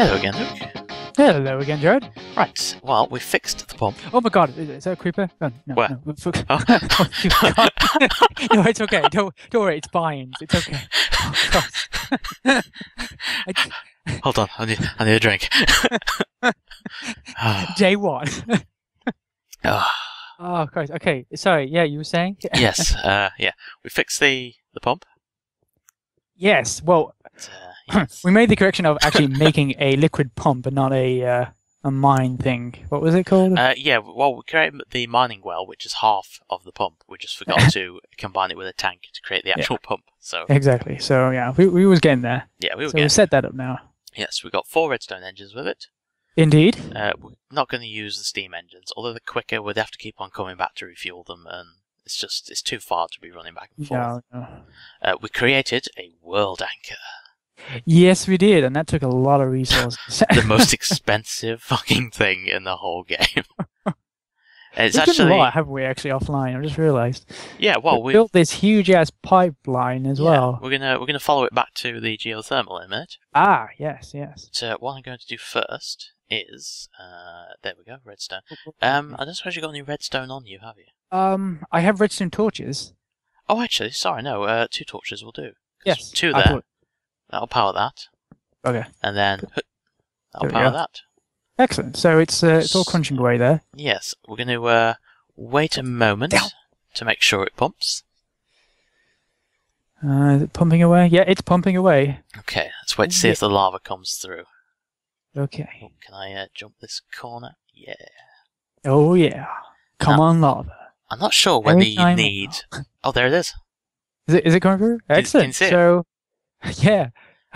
Hello again, Luke. Hello again, Jared. Right, well, we fixed the pump. Oh my god, is, is that a creeper? Oh, no, Where? no. Oh. Oh, no, it's okay. Don't, don't worry, it's binds. It's okay. Oh. I- Hold on, I need, I need a drink. Ah, Day one. ah, Oh, Christ. Okay, sorry. Yeah, you were saying? yes, uh, yeah, we fixed the the pump. Yes. Well, But, uh. we made the correction of actually making a liquid pump and not a uh, a mine thing. What was it called? Uh, yeah, well, we created the mining well, which is half of the pump. We just forgot to combine it with a tank to create the actual pump. So exactly. So yeah, we we was getting there. yeah, we were so we set that up now. Yes, we got four redstone engines with it. Indeed. Uh, we're not going to use the steam engines, although they're quicker. We'd have to keep on coming back to refuel them, and it's just it's too far to be running back and forth. No, no. Uh, we created a world anchor, Yes, we did, and that took a lot of resources. the most expensive fucking thing in the whole game. it's We've done actually a lot, haven't we? Actually, offline. I just realised. yeah. Well, we built this huge ass pipeline as yeah, well. we're gonna we're gonna follow it back to the geothermal minute. Ah, yes, yes. So what I'm going to do first is uh, there we go, redstone. Um, I don't suppose you got any redstone on you, have you? Um, I have redstone torches. Oh, actually, sorry, no. Uh, two torches will do. Yes, two there. That'll power that, Okay, and then that'll power go. that. excellent. So it's uh, it's all crunching away there. Yes, we're going to uh, wait a moment Down. to make sure it pumps. Uh, is it pumping away? Yeah, it's pumping away. Okay, let's wait to see if the lava comes through. Okay. Oh, can I uh, jump this corner? Yeah. Oh yeah. Come Now- on, lava. I'm not sure whether Every you need. Oh, there it is. Is it is it coming through? Excellent. So, yeah.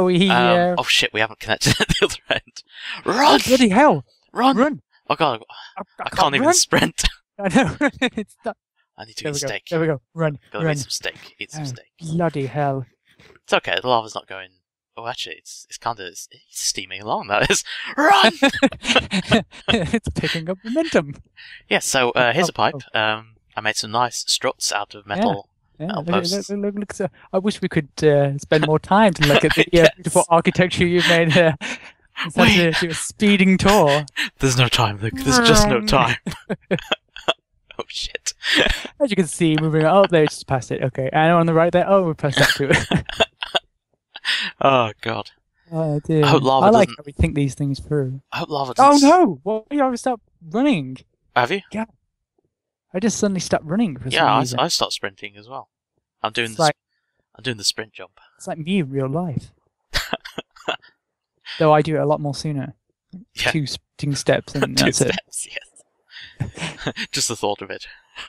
We? Um, uh, oh shit, we haven't connected at the other end. oh, Run! bloody hell! Run! Run! Oh god, I, I can't even run. sprint. I know. it's not. I need to There eat we go. steak. There we go. Run! Gotta run! eat some steak. Eat some Oh, steak. Bloody hell! It's okay. The lava's not going. Oh, actually, it's it's kind of it's, it's steaming along. That is. Run! it's picking up momentum. yeah. So uh, here's Oh, a pipe. Um, I made some nice struts out of metal. Yeah, Metal look, look, look, look, so- I wish we could uh, spend more time to look at the uh, beautiful architecture you've made here. Instead Wait. of do a speeding tour. There's no time, Luke. There's just no time. oh shit. As you can see, moving oh there, just past it. Okay, and on the right there, oh, we're past that too. Oh god. oh dear. I hope lava I like doesn't- how we think these things through. I hope lava Oh doesn't. no! Well, you always stop running. Have you? I just suddenly stopped running for Yeah, some I, reason. I start sprinting as well. I'm doing It's the like I'm doing the sprint jump. it's like me in real life. Though I do it a lot more sooner. Yeah. Two sprinting steps and Two that's it. steps, yes. Just the thought of it.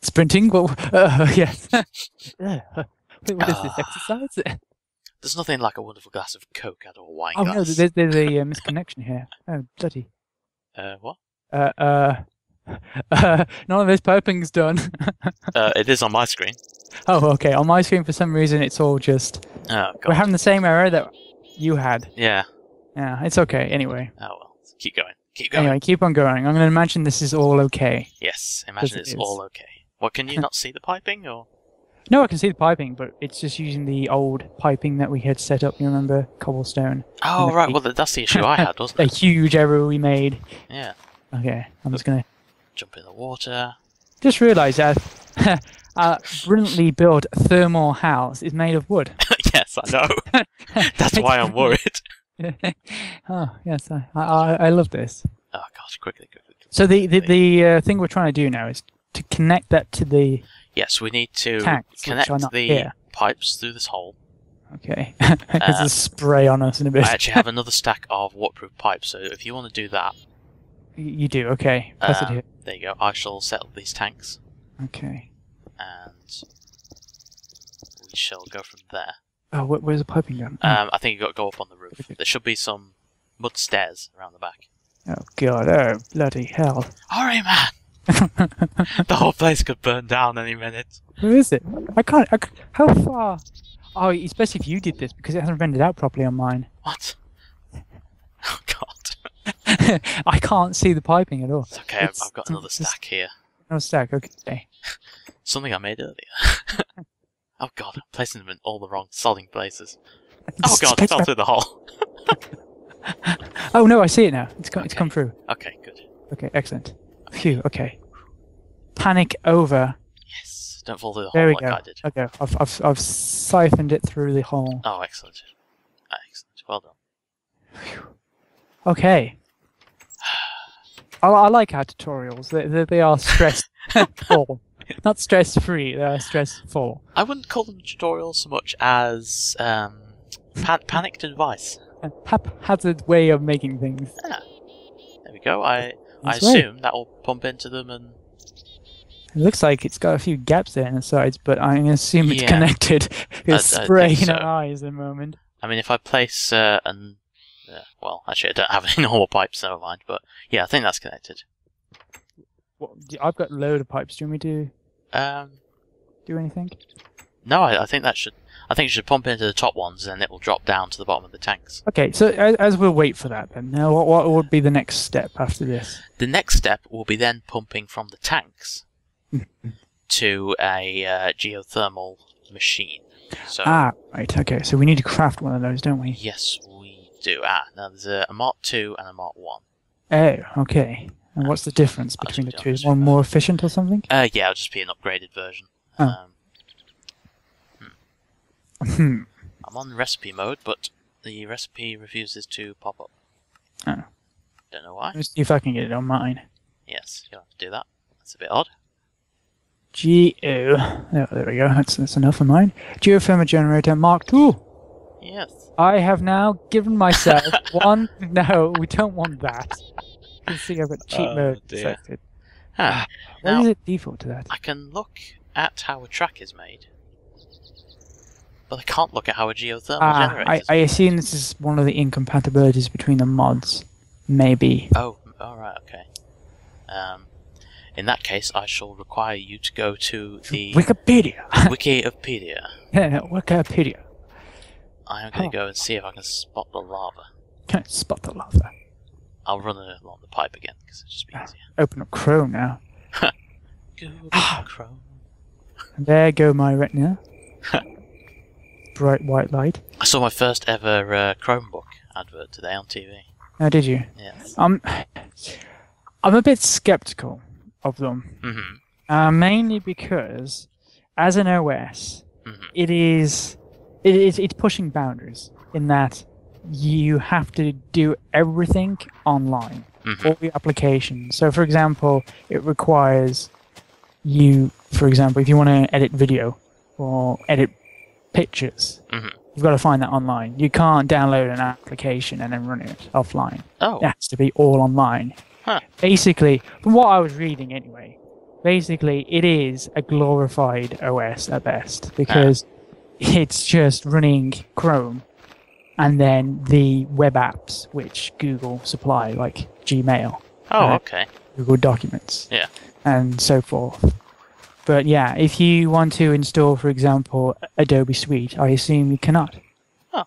Sprinting? Well, uh, yes. Wait, what is this Ah. exercise? There's nothing like a wonderful glass of Coke out of a wine Oh no, glass. there's, there's a uh, misconnection here. Oh, bloody. Uh, what? Uh, uh, uh, none of this piping's done. Uh, it is on my screen. oh, okay. On my screen, for some reason, it's all just. Oh We're having the same error that you had. Yeah. Yeah, it's okay. Anyway, Oh well. Keep going. Keep going. anyway, keep on going. I'm going to imagine this is all okay. Yes. Imagine it's is. all okay. What can you not see the piping or? No, I can see the piping, but it's just using the old piping that we had set up. You remember cobblestone? Oh right. Well, th- that's the issue I had, wasn't A huge error we made. Yeah. Okay, I'm just gonna Jump in the water. just realise that a brilliantly built thermal house is made of wood. yes, I know. That's why I'm worried. oh yes, I, I I love this. Oh gosh, quickly, quickly. quickly. So the the, the uh, thing we're trying to do now is to connect that to the Yes, we need to Tanks, connect the here. pipes through this hole. okay. There's Uh, a spray on us in a bit. I actually have another stack of waterproof pipes, so if you want to do that, you do okay. Press it um, here. there you go. I shall set up these tanks, Okay. and we shall go from there. Oh, wh- where's the piping gun? Um, I think you've got to go up on the roof. There should be some mud stairs around the back. oh god! Oh bloody hell! Hurry, man! the whole place could burn down any minute. Where is it? I can't. I, c- how far? Oh, especially if you did this because it hasn't rendered out properly on mine. What? I can't see the piping at all. It's okay. I've, It's- I've got another stack here. No stack. Okay. Something I made earlier. oh god, I'm placing them in all the wrong sodding places. Oh god, I fell through the hole. oh no, I see it now. It's come, it's come through. Okay, good. Okay, excellent. Phew. Okay. Panic over. Yes. Don't fall through the There hole we like go. I did. Okay, I've, I've I've siphoned it through the hole. Oh, excellent. Excellent. Well done. Okay. I, I like our tutorials. They, they, they are stressful. Not stress free, they are stressful. I wouldn't call them tutorials so much as um, pan- panicked advice. A haphazard way of making things. There we go. I I That's right. assume that will pump into them and It looks like it's got a few gaps there in the sides, but I assume it's Yeah. connected. It's I- I spraying think so. our eyes at the moment. I mean, if I place uh, an uh, well, actually, I don't have any normal pipes. Never mind. But yeah, I think that's connected. What, I've got a load of pipes. Do you want me to Um, do anything? no, I, I think that should. I think it should pump into the top ones, and it will drop down to the bottom of the tanks. Okay, so as, as we'll wait for that, then now what, what would be the next step after this? The next step will be then pumping from the tanks to a uh, geothermal machine. So Ah, right. Okay, so we need to craft one of those, don't we? yes, do. Ah, now there's a, a Mark Two and a Mark One. Oh, okay. And what's the difference between the two? Is one more efficient or something? Uh, yeah, it'll just be an upgraded version. Oh. Um, Hmm. I'm on recipe mode, but the recipe refuses to pop up. Oh. Don't know why. Let me see if I can get it on mine. Yes, you'll have to do that. That's a bit odd. Geo. Oh, there we go. That's, that's enough of mine. Geothermal generator Mark II. Yes. I have now given myself one. No, we don't want that. You can see I've got cheat Oh, mode dear. selected. Huh. Why Now- does it default to that? I can look at how a track is made, but I can't look at how a geothermal Ah, generator I, is I assume this is one of the incompatibilities between the mods. Maybe. Oh, alright, okay. Um, in that case, I shall require you to go to the Wikipedia. Wikipedia. Wikipedia. I am going Oh. to go and see if I can spot the lava. Can I spot the lava? I'll run along the pipe again, because it'll just be easier. Open up Chrome now. Google Ah. Chrome. There go my retina. Bright white light. I saw my first ever uh, Chromebook advert today on TV. Oh, did you? Yes. Um, I'm a bit skeptical of them, hmm uh, mainly because, as an OS, hmm it is it is it's pushing boundaries in that you have to do everything online hmm all the applications. So for example it requires you for example if you want to edit video or edit pictures Mhm. you've got to find that online. You can't download an application and then run it offline. Oh, it has to be all online. Huh. basically from what i was reading anyway basically it is a glorified os at best because it's just running chrome and then the web apps which google supply like gmail oh, uh, okay. google documents Yeah. and so forth but yeah if you want to install for example adobe suite i assume you cannot Oh,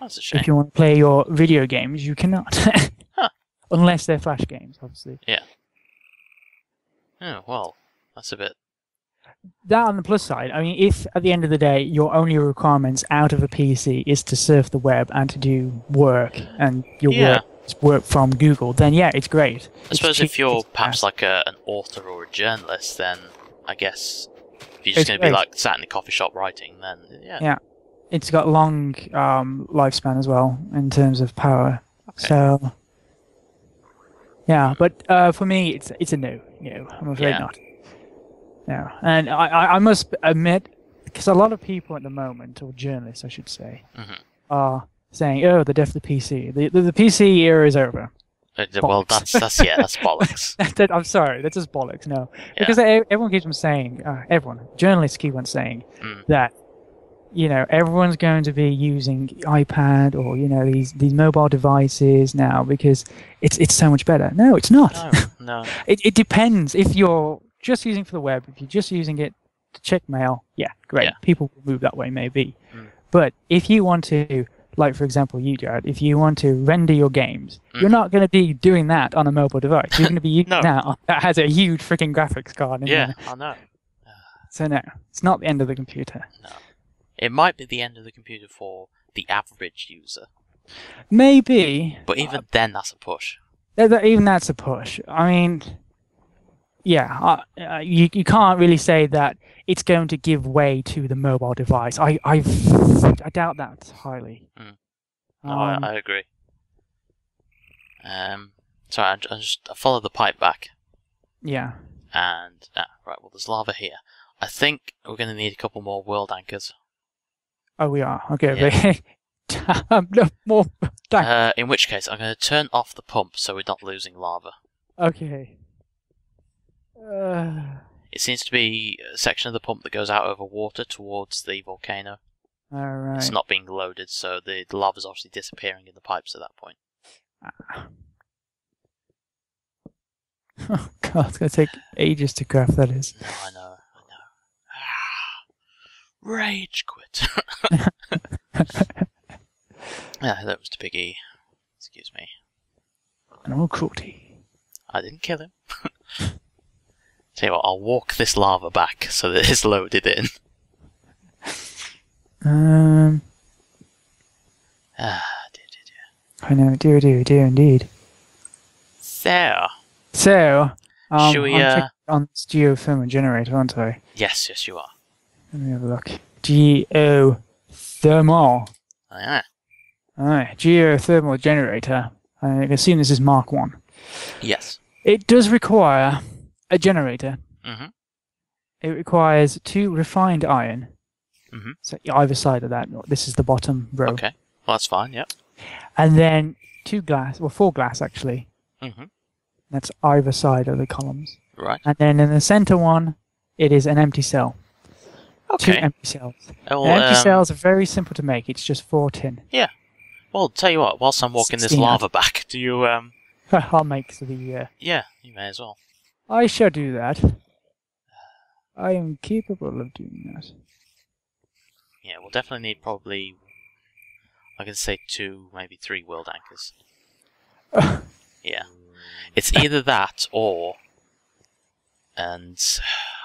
That's a shame. if you want to play your video games you cannot Huh. unless they're flash games obviously Yeah. Oh, well, that's a bit. That on the plus side, I mean, if at the end of the day your only requirements out of a PC is to surf the web and to do work, and your Yeah. work is work from Google, then yeah, it's great. I It's suppose if you're perhaps like a, an author or a journalist, then I guess if you're just going to be like sat in a coffee shop writing, then yeah. Yeah. it's got long um, lifespan as well in terms of power. Okay. So yeah, but uh, for me, it's it's a no. No, I'm afraid Yeah. not. No, and I, I, must admit, because a lot of people at the moment, or journalists, I should say, Mhm. are saying, "Oh, the death of the PC. The, the, the PC era is over." Uh, well, that's that's yeah, that's bollocks. That- I'm sorry, that's just bollocks. No, because e- everyone keeps on saying, uh, everyone, journalists keep on saying Mm. that you know everyone's going to be using iPad or you know these these mobile devices now because it's it's so much better. No, it's not. No, no. It it depends. If you're just using for the web, if you're just using it to check mail, yeah, great. Yeah. People will move that way, maybe. Mm. But if you want to, like for example, you, Jared, if you want to render your games, you're Mhm. not going to be doing that on a mobile device. You're going to be using No. that on, that has a huge freaking graphics card. In Yeah, there. I know. So no, it's not the end of the computer. No, It might be the end of the computer for the average user, Maybe, But even then, that's a push. That- that- even that's a push. I mean, yeah, uh, you you can't really say that it's going to give way to the mobile device. I I I doubt that highly. Mm. No, I, Um, I agree. Um, sorry, I, I just I followed the pipe back, yeah. and ah, right. Well, there's lava here. I think we're going to need a couple more world anchors. Oh, we are okay. Damn, no more. Uh, in which case, I'm going to turn off the pump so we're not losing lava. Okay. Uh, It seems to be a section of the pump that goes out over water towards the volcano. all right. It's not being loaded, so the, the lava's obviously disappearing in the pipes at that point. Oh god, it's gonna take ages to craft. That is. No, I know, I know. Ah, rage quit. yeah, that was to Big E. Excuse me. Animal cruelty. I didn't kill him. Tell you what, I'll walk this lava back so that it's loaded in. Um, Ah, dear, dear, dear. I know, dear, dear, dear, indeed. So, So, um, Should we, I'm uh, on this geothermal generator, aren't I? yes, yes, you are. Let me have a look. Geothermal. Oh, yeah. Alright, geothermal generator. I assume this is Mark 1. Yes. It does require a generator. hmm It requires two refined iron. Mhm. So either side of that. This is the bottom row. Okay. Well, that's fine, yep. And then two glass, well, four glass actually. hmm That's either side of the columns. Right. And then in the center one, it is an empty cell. Okay. Two empty cells. Well, empty um, cells are very simple to make. It's just four tin. Yeah. Well, tell you what, whilst I'm walking this lava back, do you, um, I'll make the. Uh, yeah, you may as well. I shall do that. I am capable of doing that. Yeah, we'll definitely need probably, I can say two, maybe three world anchors. Yeah. It's either that or, and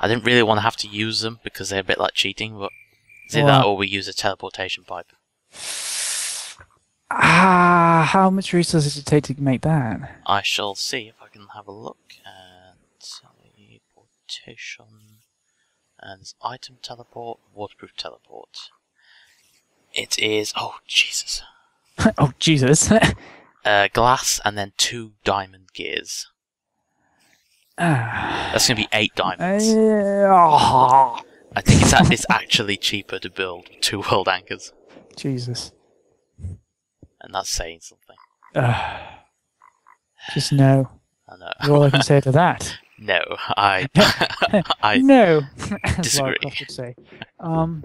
I didn't really want to have to use them because they're a bit like cheating, but it's either that or we use a teleportation pipe. Ah, how much resources does it take to make that? I shall see if I can have a look And there's item teleport, waterproof teleport. It is, oh Jesus. oh Jesus! Uh, glass and then two diamond gears. ah. That's going to be eight diamonds. Uh, oh, I think it's, it's actually cheaper to build two world anchors, Jesus. and that's saying something. Ah. just no. I know. That's all I can say to that. No, I, I no. Disagree. Would say. Um.